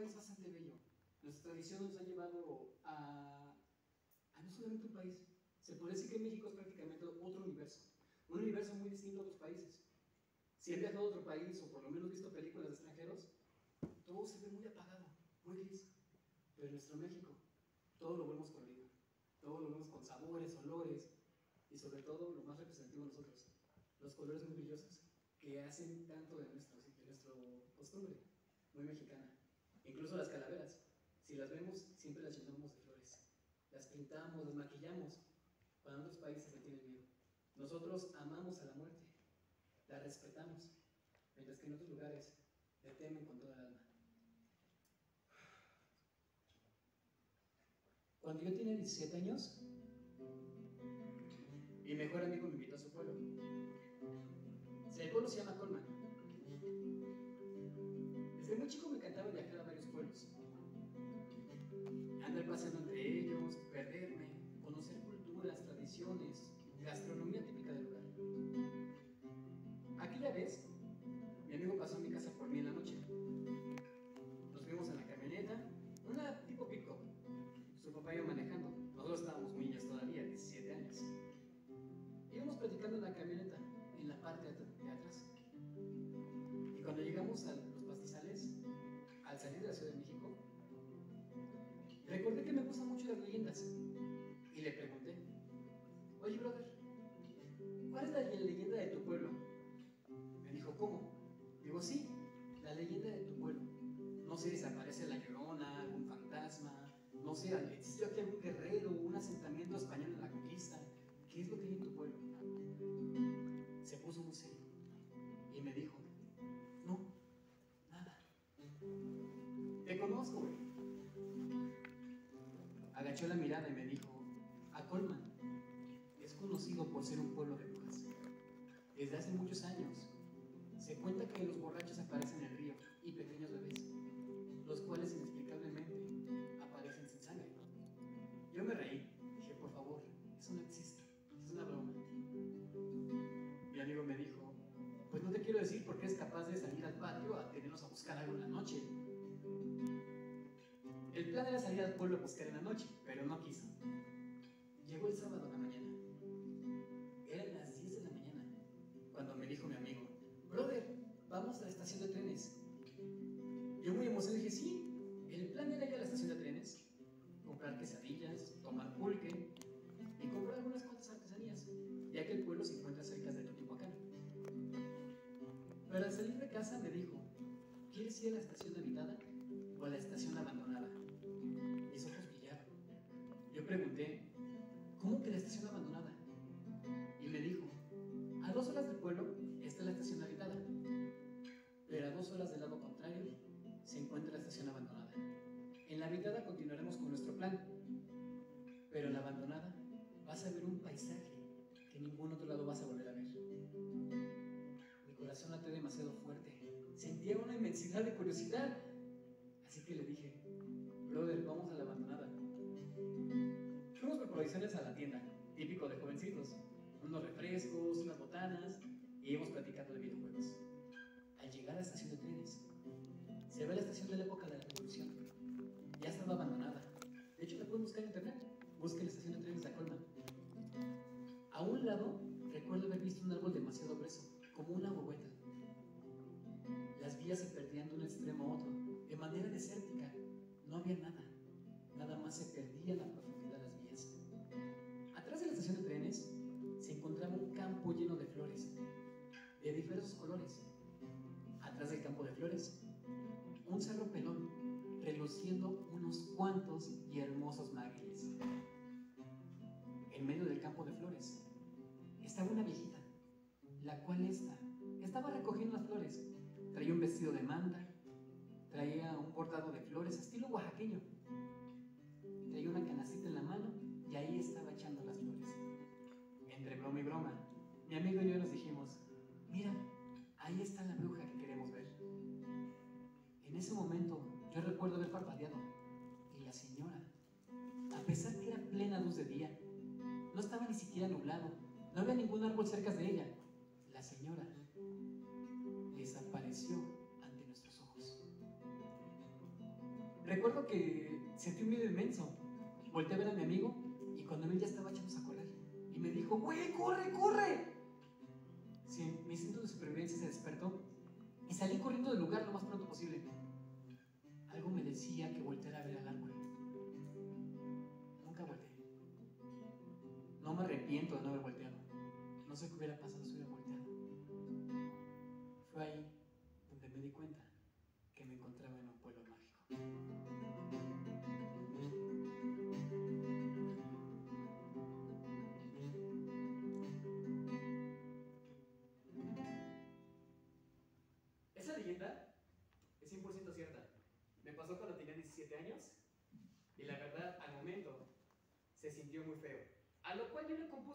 país bastante bello. Nuestra tradición nos ha llevado a, a no solamente un país. Se puede decir que México es prácticamente otro universo. Un universo muy distinto a otros países. Si han viajado a otro país o por lo menos visto películas de extranjeros, todo se ve muy apagado, muy gris. Pero en nuestro México, todo lo vemos colorido. Todo lo vemos con sabores, olores y sobre todo lo más representativo de nosotros, los colores muy brillosos que hacen tanto de nuestra, de nuestra costumbre, muy mexicana. Incluso las calaveras, si las vemos, siempre las llenamos de flores. Las pintamos, las maquillamos. Cuando otros países le tienen miedo. Nosotros amamos a la muerte, la respetamos, mientras que en otros lugares le temen con toda el alma. Cuando yo tenía 17 años, mi mejor amigo me invitó a su pueblo. El pueblo se llama Colman. Desde muy chico me encantaba viajar a varios pueblos. Andar paseando entre ellos, perderme, conocer culturas, tradiciones, gastronomía típica del lugar. Aquella vez, mi amigo pasó a mi casa por mí en la noche. Nos vimos en la camioneta, una tipo pico. Su papá iba manejando. Nosotros estábamos niños todavía, 17 años. Íbamos platicando en la camioneta, en la parte de atrás. Y cuando llegamos a Ciudad de México, recordé que me gustan mucho las leyendas. Y le pregunté, oye, brother, ¿cuál es la leyenda de tu pueblo? Me dijo, ¿cómo? Digo, sí, la leyenda de tu pueblo. No sé si aparece la llorona, algún fantasma, no sé, ¿existe aquí algún guerrero, un asentamiento español en la conquista? ¿Qué es lo que hay en tu pueblo? Se puso muy serio y me dijo, conozco, güey. Agachó la mirada y me dijo, a Colman es conocido por ser un pueblo de brujas. Desde hace muchos años se cuenta que los borrachos aparecen en el río y pequeños bebés, los cuales inexplicablemente aparecen sin sangre. Yo me reí, dije, por favor, eso no existe, es una broma. Mi amigo me dijo, pues no te quiero decir por qué es capaz de salir al patio a tenernos a buscar algo en la noche. El plan era salir al pueblo a buscar en la noche, pero no quiso. Llegó el sábado en la mañana. Eran las 10 de la mañana cuando me dijo mi amigo, brother, vamos a la estación de trenes. Yo muy emocionado dije, sí, el plan era ir a la estación de trenes, comprar quesadillas, tomar pulque y comprar algunas cuantas artesanías, ya que el pueblo se encuentra cerca de Teotihuacán. Pero al salir de casa me dijo, ¿quieres ir a la estación habitada o a la estación abandonada? Pregunté, ¿cómo que la estación abandonada? Y me dijo, a dos horas del pueblo está la estación habitada, pero a dos horas del lado contrario se encuentra la estación abandonada. En la habitada continuaremos con nuestro plan, pero en la abandonada vas a ver un paisaje que en ningún otro lado vas a volver a ver. Mi corazón late demasiado fuerte. Sentía una inmensidad de curiosidad. Así que le dije, brother, vamos a la abandonada. Fuimos por provisiones a la tienda, típico de jovencitos. Unos refrescos, unas botanas, y íbamos platicando de videojuegos. Al llegar a la estación de trenes, se ve la estación de la época de la Revolución. Ya estaba abandonada. De hecho, la pueden buscar en internet. Busque la estación de trenes de Colman. A un lado, recuerdo haber visto un árbol demasiado grueso, como una huehueta. Las vías se perdían de un extremo a otro, de manera desértica. Flores, un cerro pelón, reluciendo unos cuantos y hermosos magueyes. En medio del campo de flores estaba una viejita, la cual esta, estaba recogiendo las flores. Traía un vestido de manta, traía un bordado de flores estilo oaxaqueño, traía una canacita en la mano y ahí estaba echando las flores. Entre broma y broma, mi amigo y yo nos dijimos, no estaba ni siquiera nublado, no había ningún árbol cerca de ella. La señora desapareció ante nuestros ojos. Recuerdo que sentí un miedo inmenso. Volté a ver a mi amigo y cuando él ya estaba echándose a correr. Y me dijo, güey, corre, corre. Sí, mi instinto de supervivencia se despertó y salí corriendo del lugar lo más pronto posible. Algo me decía que volteara a ver al árbol. Arrepiento de no haber volteado. No sé qué hubiera pasado si hubiera volteado. Fue ahí donde me di cuenta que me encontraba en un pueblo mágico. Esa leyenda es 100% cierta. Me pasó cuando tenía 17 años y la verdad al momento se sintió muy feo. A lo cual yo le compuse